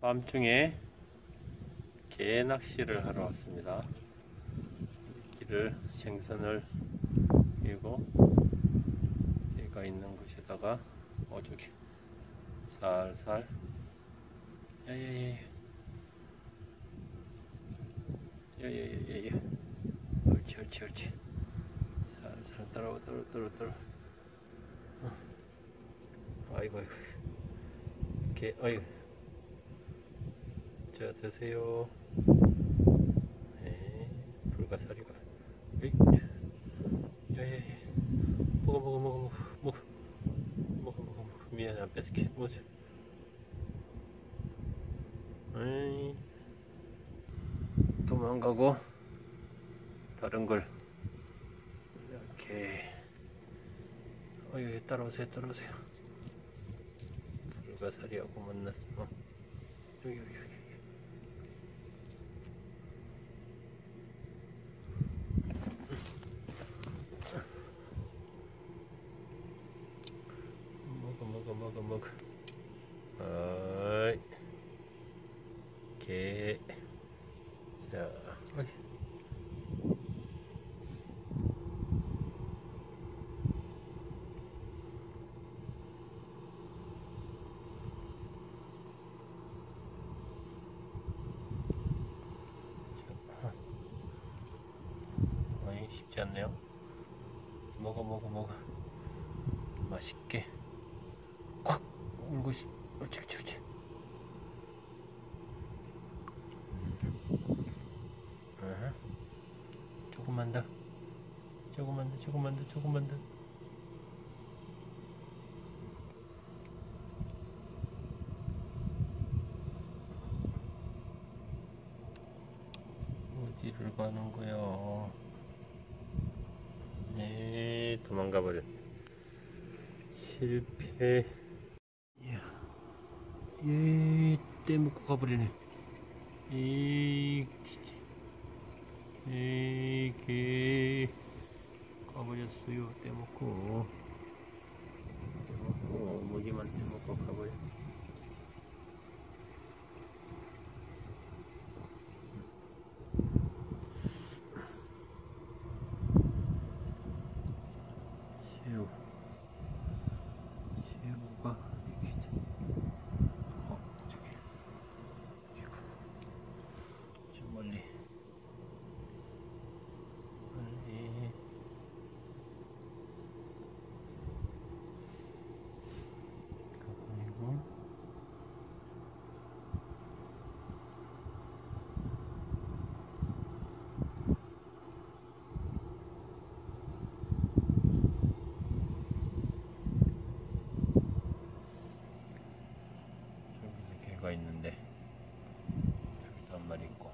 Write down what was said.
밤중에 개 낚시를 하러 왔습니다. 길을 생선을 밀고 개가 있는 곳에다가 어 저기 살살 야야야 야. 야야야야야. 옳지 옳지 옳지. 살살 따라와 따라와 따라와 어. 아이고 아이고. 개 아이고 자 드세요. 네 불가사리가. 야야야. 먹어 먹어 먹어 먹어 먹어. 먹어 먹어 먹어. 미안해 안 뺏을게. 뭐지 에이. 도망가고 다른 걸 이렇게. 어 여기 따라오세요 따라오세요. 불가사리하고 만났어. 어. 여기 여기 여기 여기. 먹어 먹어 먹어 먹어 어이 개 자, 아니 쉽지 않네요. 먹어 먹어 먹어 맛있게 콱 울고 싶 옳지 옳지 옳지. 아하. 조금만 더. 조금만 더 조금만 더 조금만 더. 어디를 가는 거야 네 도망가 버렸어 실패 えー、でもかぶれねえ。ー、えー、けーかぶれすよ。でもこう。でもこうもじまってもこかぶれ。 배가 있는데 여기도 한 마리 있고.